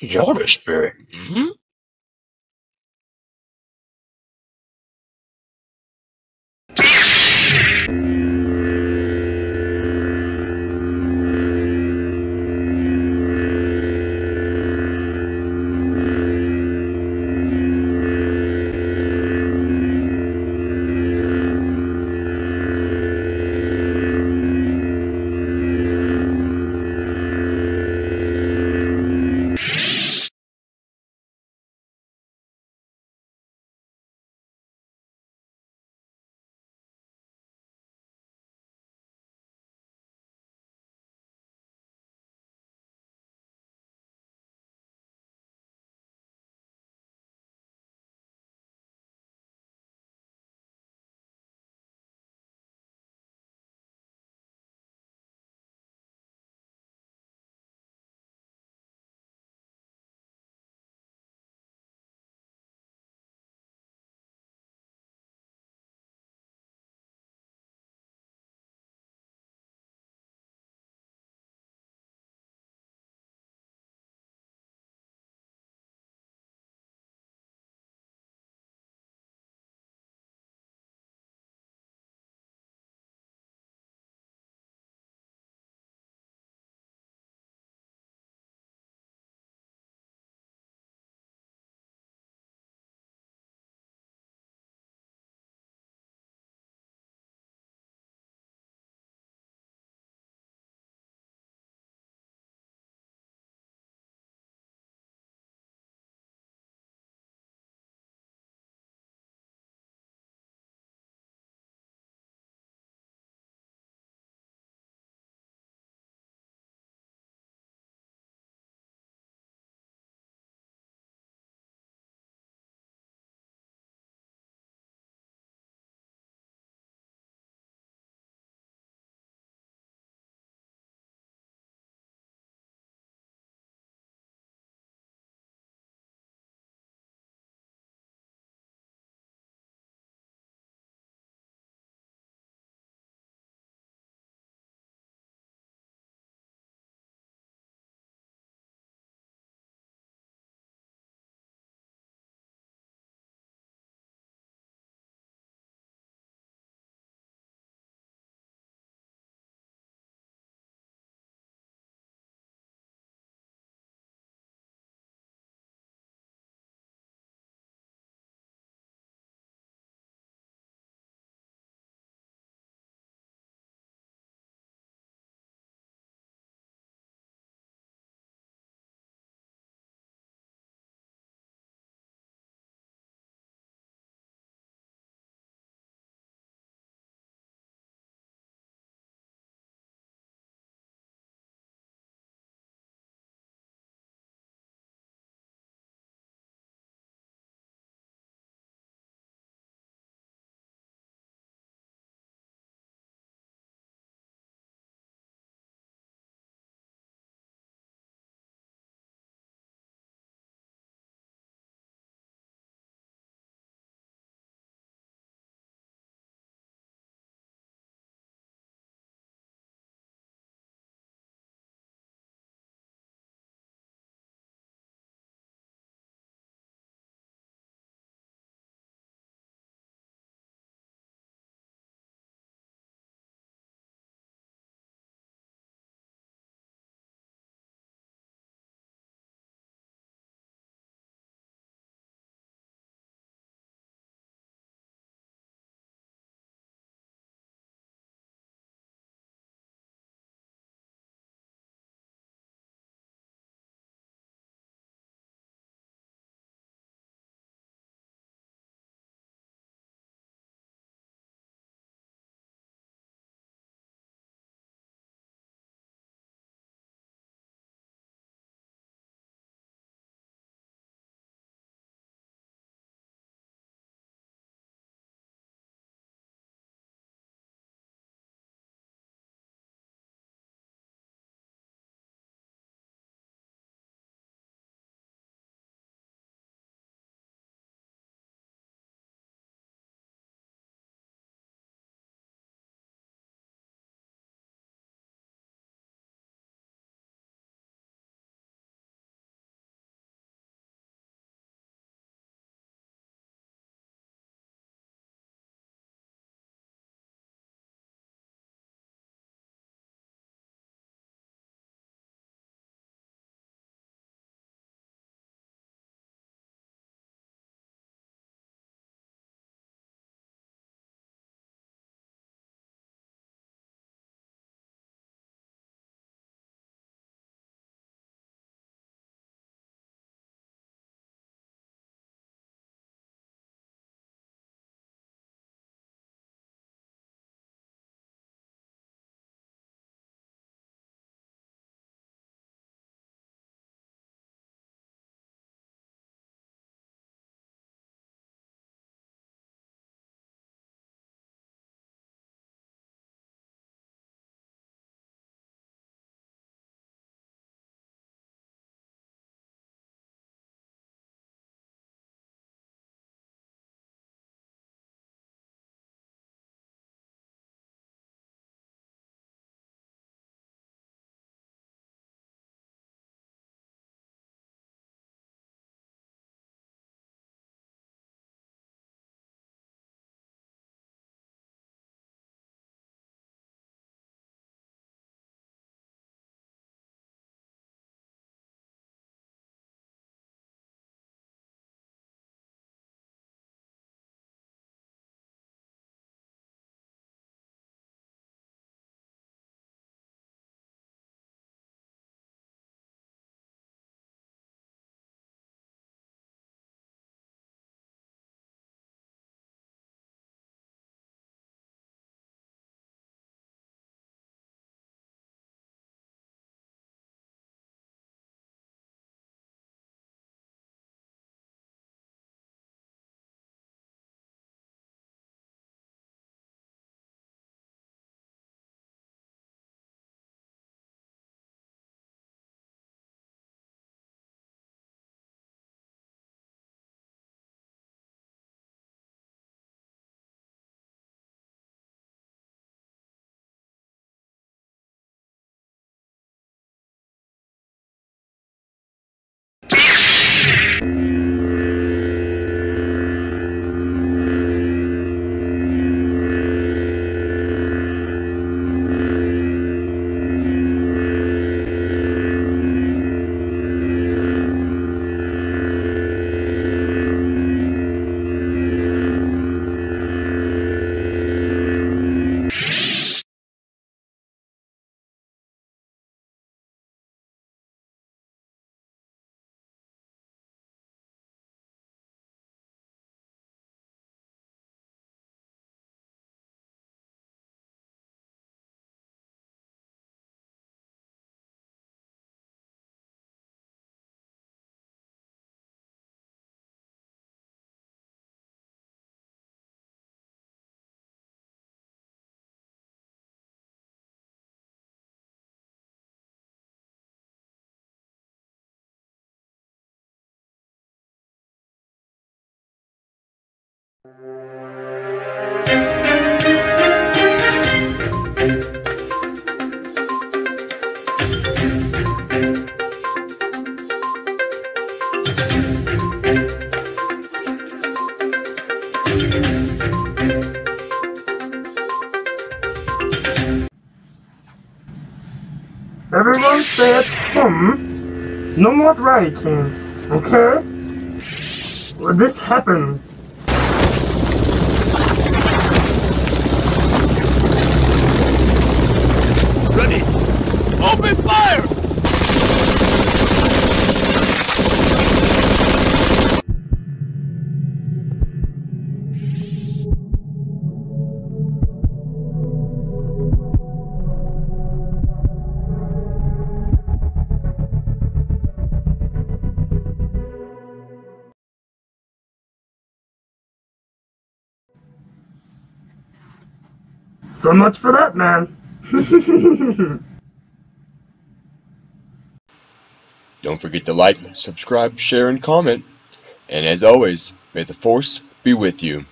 Yoda's Spirit. Hmm? Everyone said, home. No more writing, okay? Well, this happens. So much for that, man. Don't forget to like, subscribe, share, and comment. And as always, may the Force be with you.